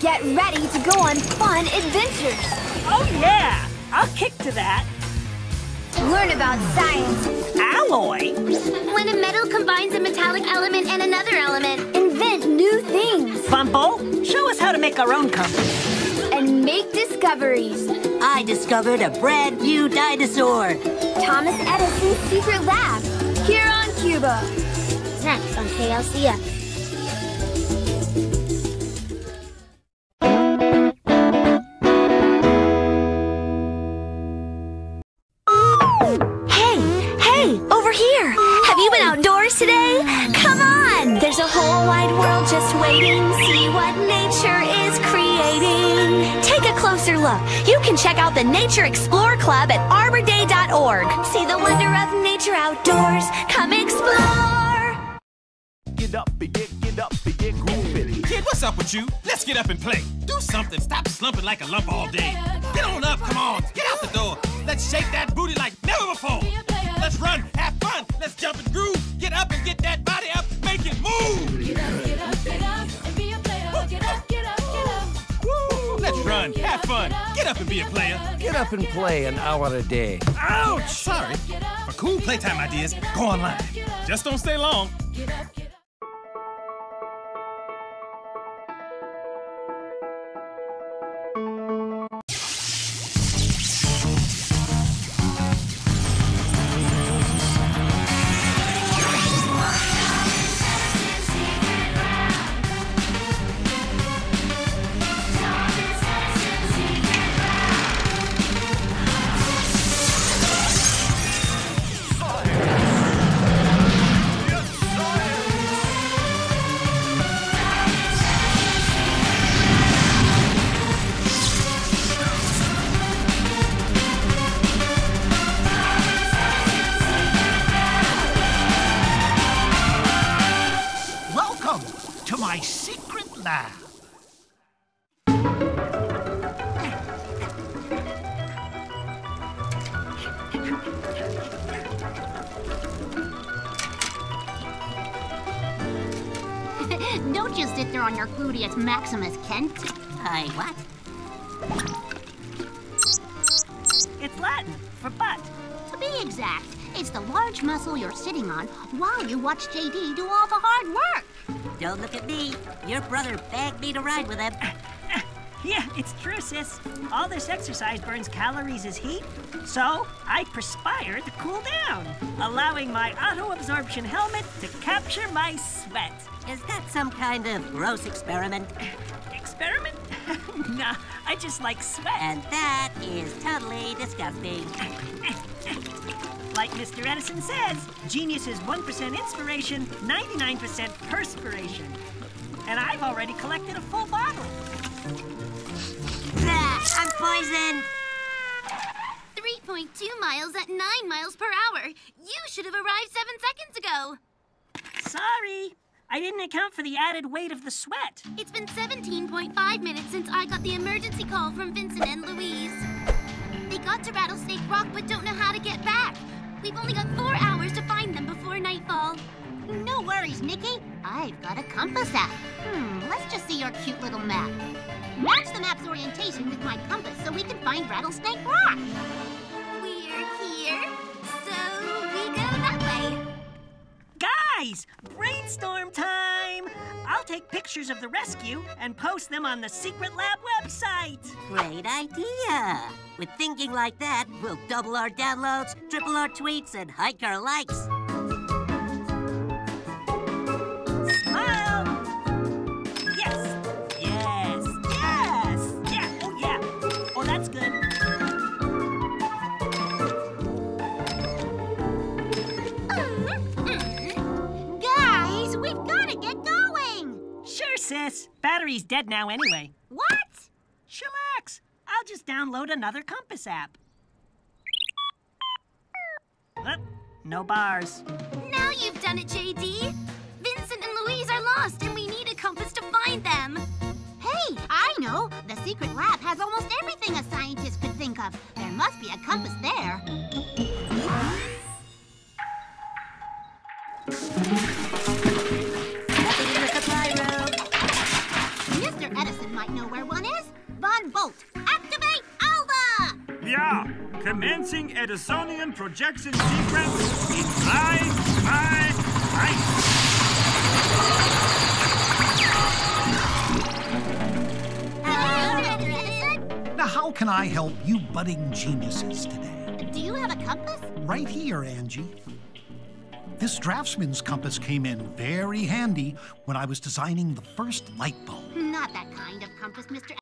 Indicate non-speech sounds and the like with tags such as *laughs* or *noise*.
Get ready to go on fun adventures. Oh, yeah! I'll kick to that. Learn about science. Alloy? When a metal combines a metallic element and another element, invent new things. Bumble, show us how to make our own compass. And make discoveries. I discovered a brand new dinosaur. Thomas Edison's secret lab. Here on Cuba. Next on KLCS. Hey, hey, over here. Have you been outdoors today? Come on. There's a whole wide world just waiting. See what nature is creating. Take a closer look. You can check out the Nature Explorer Club at arborday.org. See the wonder of nature outdoors. Come explore. Get up and get, get up and get grooving. Kid, what's up with you? Let's get up and play. Do something. Stop slumping like a lump all day. Get on up, come on. Get out the door. Let's shake that booty like never before. Let's run, have fun. Let's jump and groove. Get up and get that body up. Make it move. Get up, get up, get up and be a player. Get up, get up, get up. Woo. Let's run, have fun. Get up and be a player. Get up and play an hour a day. Ouch! Sorry. For cool playtime ideas, go online. Just don't stay long. Welcome to my secret lab. *laughs* Don't just sit there on your gluteus maximus, Kent. Hi, what? It's Latin for butt. To be exact, it's the large muscle you're sitting on while you watch JD do all the hard work. Don't look at me. Your brother begged me to ride with him. *coughs* Yeah, it's true, sis. All this exercise burns calories as heat, so I perspire to cool down, allowing my auto-absorption helmet to capture my sweat. Is that some kind of gross experiment? *coughs* Experiment? *laughs* nah, I just like sweat. And that is totally disgusting. Like Mr. Edison says, genius is 1% inspiration, 99% perspiration. And I've already collected a full bottle. I'm poisoned. 3.2 miles at 9 miles per hour. You should have arrived seven seconds ago. Sorry, I didn't account for the added weight of the sweat. It's been 17.5 minutes since I got the emergency call from Vincent and Louise. Got to Rattlesnake Rock but don't know how to get back. We've only got four hours to find them before nightfall. No worries, Nikki. I've got a compass app. Hmm, let's just see your cute little map. Match the map's orientation with my compass so we can find Rattlesnake Rock. We're here, so we go that way. Guys, brainstorm time! I'll take pictures of the rescue and post them on the Secret Lab website. Great idea. With thinking like that, we'll double our downloads, triple our tweets, and hike our likes. Sis. Battery's dead now anyway. What? Chillax. I'll just download another compass app. Uh, no bars. Now you've done it, JD. Vincent and Louise are lost, and we need a compass to find them. Hey, I know. The secret lab has almost everything a scientist could think of. There must be a compass there. might know where one is. Von Bolt, activate Alva! Yeah, commencing Edisonian projection sequence in five, five, five. Now, how can I help you budding geniuses today? Do you have a compass? Right here, Angie. This draftsman's compass came in very handy when I was designing the first light bulb. Not that kind of compass, Mr.